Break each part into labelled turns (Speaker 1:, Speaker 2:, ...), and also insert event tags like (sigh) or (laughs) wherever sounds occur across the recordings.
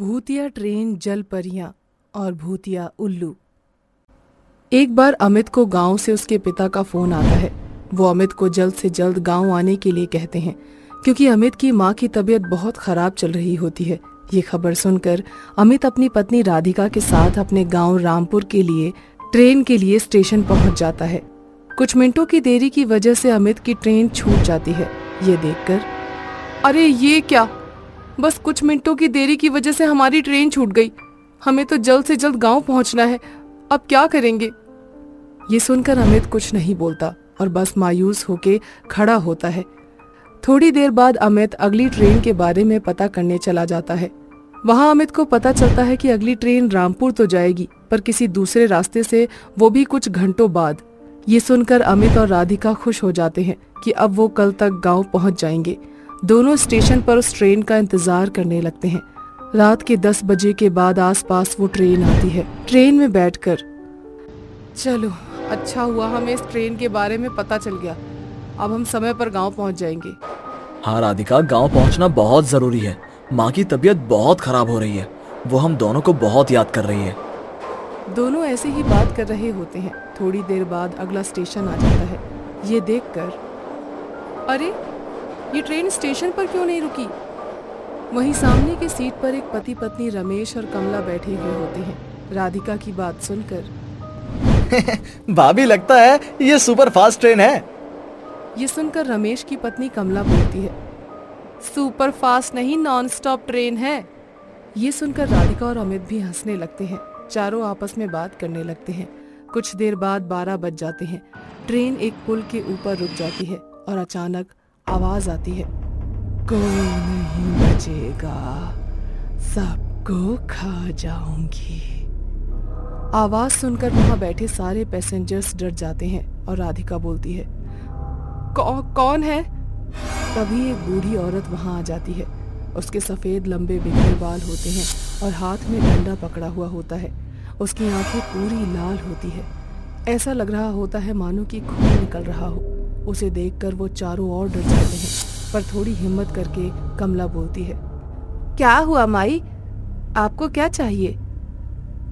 Speaker 1: भूतिया ट्रेन जल परियाँ और भूतिया उल्लू। एक बार अमित को गाँव से उसके पिता का फ़ोन आता है। वो अमित को जल्द से जल्द गाँव आने के लिए कहते हैं, क्योंकि अमित की माँ की तबीयत बहुत खराब चल रही होती है। ये खबर सुनकर अमित अपनी पत्नी राधिका के साथ अपने गाँव रामपुर के लिए, ट्रेन के लिए स्टेशन पहुँच जाता है। कुछ मिनटों की देरी की वजह से अमित की ट्रेन छूट जाती है। ये देखकर, अरे ये क्या? बस कुछ मिनटों की देरी की वजह से हमारी ट्रेन छूट गई। हमें तो जल्द से जल्द गाँव पहुँचना है। अब क्या करेंगे? ये सुनकर अमित कुछ नहीं बोलता और बस मायूस होके खड़ा होता है। थोड़ी देर बाद अमित अगली ट्रेन के बारे में पता करने चला जाता है। वहाँ अमित को पता चलता है कि अगली ट्रेन रामपुर तो जाएगी, पर किसी दूसरे रास्ते से वो भी कुछ घंटों बाद। ये सुनकर अमित और राधिका खुश हो जाते हैं कि अब वो कल तक गाँव पहुँच जाएँगे। दोनों स्टेशन पर उस ट्रेन का इंतज़ार करने लगते हैं। रात के दस बजे के बाद आसपास वो ट्रेन आती है। ट्रेन में बैठकर चलो अच्छा हुआ हमें इस ट्रेन के बारे में पता चल गया। अब हम समय पर गाँव पहुँच जाएँगे।
Speaker 2: हाँ राधिका गाँव पहुँचना बहुत ज़रूरी है। माँ की तबीयत बहुत खराब हो रही है। वो हम दोनों को बहुत याद कर रही है।
Speaker 1: दोनों ऐसे ही बात कर रहे होते हैं। थोड़ी देर बाद अगला स्टेशन आ जाता है। ये देखकर अरे ये ट्रेन स्टेशन पर क्यों नहीं रुकी? वहीं सामने की सीट पर एक पति पत्नी रमेश और कमला बैठे हुए होते हैं। राधिका की बात सुनकर। (laughs)
Speaker 2: भाभी लगता है ये सुपर फास्ट ट्रेन है।
Speaker 1: ये सुनकर रमेश की पत्नी कमला बोलती है सुपर फास्ट नहीं नॉन स्टॉप ट्रेन है। ये सुनकर राधिका और अमित भी हंसने लगते हैं चारों आपस में बात करने लगते हैं। कुछ देर बाद बारह बज जाते हैं। ट्रेन एक पुल के ऊपर रुक जाती है और अचानक आवाज़ आती है। कोई नहीं बचेगा। सबको खा जाऊँगी। आवाज़ सुनकर वहाँ बैठे सारे पैसेंजर्स डर जाते हैं और राधिका बोलती है कौ, कौन है? तभी एक बूढ़ी औरत वहाँ आ जाती है। उसके सफ़ेद लंबे बिखरे बाल होते हैं और हाथ में डंडा पकड़ा हुआ होता है। उसकी आँखें पूरी लाल होती है। ऐसा लग रहा होता है मानो कि खून निकल रहा हो। उसे देखकर वो चारों ओर डर जाते हैं पर थोड़ी हिम्मत करके कमला बोलती है क्या हुआ माई? आपको क्या चाहिए?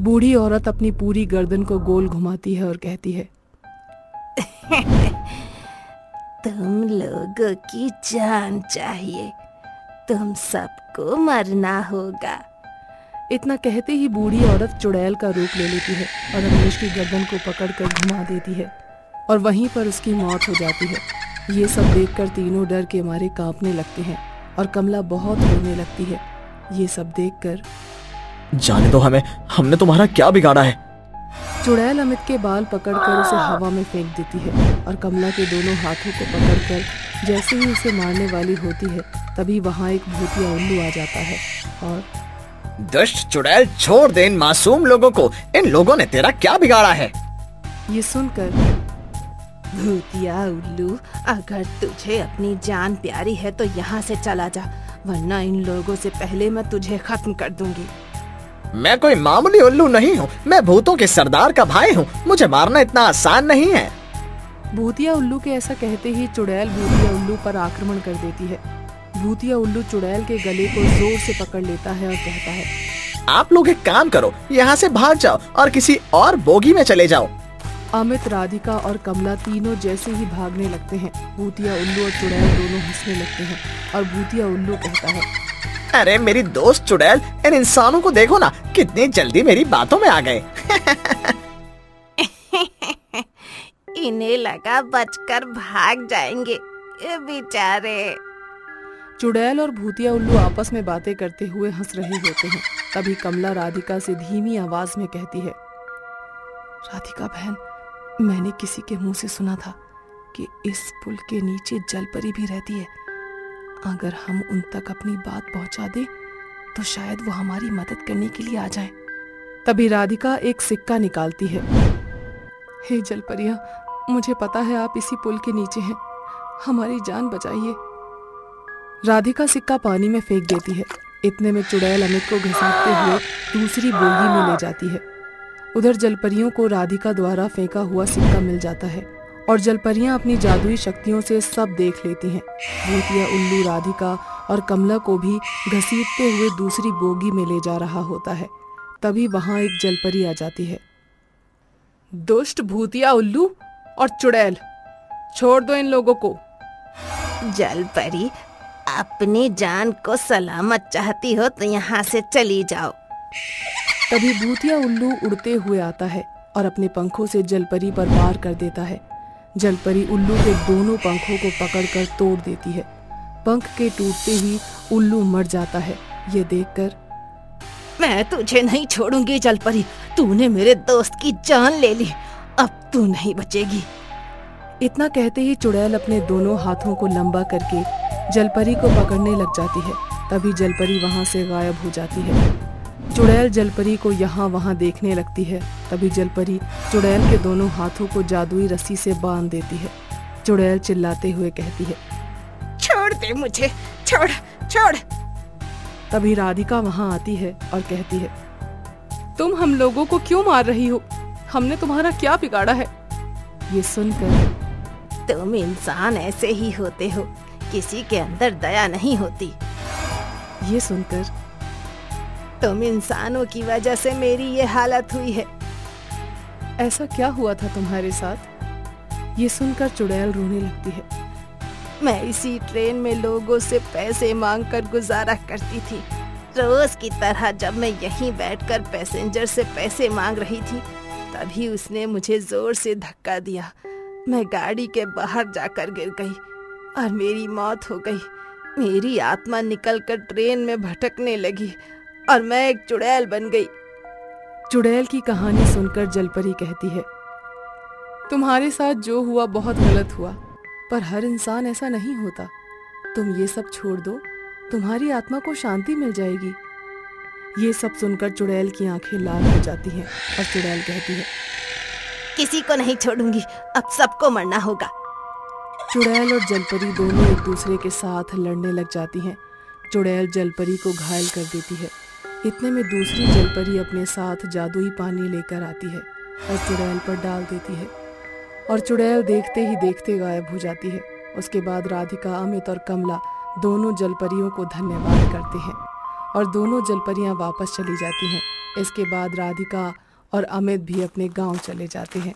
Speaker 1: बूढ़ी औरत अपनी पूरी गर्दन को गोल घुमाती है और कहती है (laughs)
Speaker 3: तुम लोगों की जान चाहिए तुम सबको मरना होगा।
Speaker 1: इतना कहते ही बूढ़ी औरत चुड़ैल का रूप ले लेती है और रमेश की गर्दन को पकड़कर घुमा देती है। और वहीं पर उसकी मौत हो जाती है। ये सब देखकर तीनों डर के मारे कांपने लगते हैं और कमला बहुत रोने लगती है। ये सब देखकर
Speaker 2: जाने दो हमें। हमने तुम्हारा क्या बिगाड़ा है?
Speaker 1: चुड़ैल अमित के बाल पकड़कर उसे हवा में फेंक देती है और कमला के दोनों हाथों को पकड़कर जैसे ही उसे मारने वाली होती है तभी वहाँ एक भूतिया उल्लू आ जाता है और
Speaker 2: दुष्ट चुड़ैल छोड़ दे इन मासूम लोगों को। इन लोगों ने तेरा क्या बिगाड़ा है?
Speaker 1: ये सुनकर
Speaker 3: भूतिया उल्लू अगर तुझे अपनी जान प्यारी है तो यहाँ से चला जा वरना इन लोगों से पहले मैं तुझे खत्म कर दूँगी।
Speaker 2: मैं कोई मामूली उल्लू नहीं हूँ। मैं भूतों के सरदार का भाई हूँ। मुझे मारना इतना आसान नहीं है।
Speaker 1: भूतिया उल्लू के ऐसा कहते ही चुड़ैल भूतिया उल्लू पर आक्रमण कर देती है। भूतिया उल्लू चुड़ैल के गले को ज़ोर से पकड़ लेता है और कहता है
Speaker 2: आप लोग एक काम करो यहाँ से भाग जाओ और किसी और बोगी में चले जाओ।
Speaker 1: अमित राधिका और कमला तीनों जैसे ही भागने लगते हैं। भूतिया उल्लू और चुड़ैल दोनों हंसने लगते हैं और भूतिया उल्लू कहता है
Speaker 2: अरे मेरी दोस्त चुड़ैल इन इंसानों को देखो ना कितनी जल्दी मेरी बातों में आ गए। (laughs)
Speaker 3: इन्हें लगा बचकर भाग जाएँगे ये बेचारे।
Speaker 1: चुड़ैल और भूतिया उल्लू आपस में बातें करते हुए हंस रहे होते हैं। तभी कमला राधिका से धीमी आवाज़ में कहती है राधिका बहन मैंने किसी के मुँह से सुना था कि इस पुल के नीचे जलपरी भी रहती है। अगर हम उन तक अपनी बात पहुँचा दें तो शायद वो हमारी मदद करने के लिए आ जाए। तभी राधिका एक सिक्का निकालती है। हे जलपरिया मुझे पता है आप इसी पुल के नीचे हैं। हमारी जान बचाइए। राधिका सिक्का पानी में फेंक देती है। इतने में चुड़ैल अमित को घसीटते हुए दूसरी बोगी में ले जाती है। उधर जलपरियों को राधिका द्वारा फेंका हुआ सिक्का मिल जाता है, और जलपरियाँ अपनी जादुई शक्तियों से सब देख लेती हैं। भूतिया उल्लू राधिका और कमला को भी घसीटते हुए दूसरी बोगी में ले जा रहा होता है। तभी वहाँ एक जलपरी आ जाती है। दुष्ट भूतिया उल्लू और चुड़ैल, छोड़ दो इन लोगों को।
Speaker 3: जलपरी, अपनी जान को सलामत चाहती हो तो यहाँ से चली जाओ।
Speaker 1: तभी भूतिया उल्लू उड़ते हुए आता है और अपने पंखों से जलपरी पर वार कर देता है। जलपरी उल्लू के दोनों पंखों को पकड़कर तोड़ देती है। पंख के टूटते ही उल्लू मर जाता है। ये देखकर
Speaker 3: मैं तुझे नहीं छोड़ूँगी जलपरी। तूने मेरे दोस्त की जान ले ली। अब तू नहीं बचेगी।
Speaker 1: इतना कहते ही चुड़ैल अपने दोनों हाथों को लंबा करके जलपरी को पकड़ने लग जाती है। तभी जलपरी वहाँ से गायब हो जाती है। चुड़ैल जलपरी को यहाँ वहाँ देखने लगती है। तभी जलपरी चुड़ैल के दोनों हाथों को जादुई रस्सी से बाँध देती है। चुड़ैल चिल्लाते हुए कहती है
Speaker 3: छोड़ दे मुझे छोड़ छोड़।
Speaker 1: तभी राधिका वहाँ आती है और कहती है तुम हम लोगों को क्यों मार रही हो? हमने तुम्हारा क्या बिगाड़ा है? ये सुनकर
Speaker 3: तुम इंसान ऐसे ही होते हो किसी के अंदर दया नहीं होती।
Speaker 1: ये सुनकर
Speaker 3: तुम इंसानों की वजह से मेरी ये हालत हुई है।
Speaker 1: ऐसा क्या हुआ था तुम्हारे साथ? ये सुनकर चुड़ैल रोने लगती है।
Speaker 3: मैं इसी ट्रेन में लोगों से पैसे मांगकर गुजारा करती थी। रोज की तरह जब मैं यहीं बैठकर पैसेंजर से पैसे मांग रही थी तभी उसने मुझे ज़ोर से धक्का दिया। मैं गाड़ी के बाहर जाकर गिर गई और मेरी मौत हो गई। मेरी आत्मा निकलकर ट्रेन में भटकने लगी। और मैं एक चुड़ैल बन गई।
Speaker 1: चुड़ैल की कहानी सुनकर जलपरी कहती है तुम्हारे साथ जो हुआ बहुत गलत हुआ पर हर इंसान ऐसा नहीं होता। तुम ये सब छोड़ दो तुम्हारी आत्मा को शांति मिल जाएगी। ये सब सुनकर चुड़ैल की आँखें लाल हो जाती हैं और चुड़ैल कहती है
Speaker 3: किसी को नहीं छोड़ूँगी अब सबको मरना होगा।
Speaker 1: चुड़ैल और जलपरी दोनों एक दूसरे के साथ लड़ने लग जाती हैं। चुड़ैल जलपरी को घायल कर देती है। इतने में दूसरी जलपरी अपने साथ जादुई पानी लेकर आती है और चुड़ैल पर डाल देती है। और चुड़ैल देखते ही देखते गायब हो जाती है। उसके बाद राधिका, अमित और कमला दोनों जलपरियों को धन्यवाद करते हैं और दोनों जलपरियाँ वापस चली जाती हैं। इसके बाद राधिका और अमित भी अपने गाँव चले जाते हैं।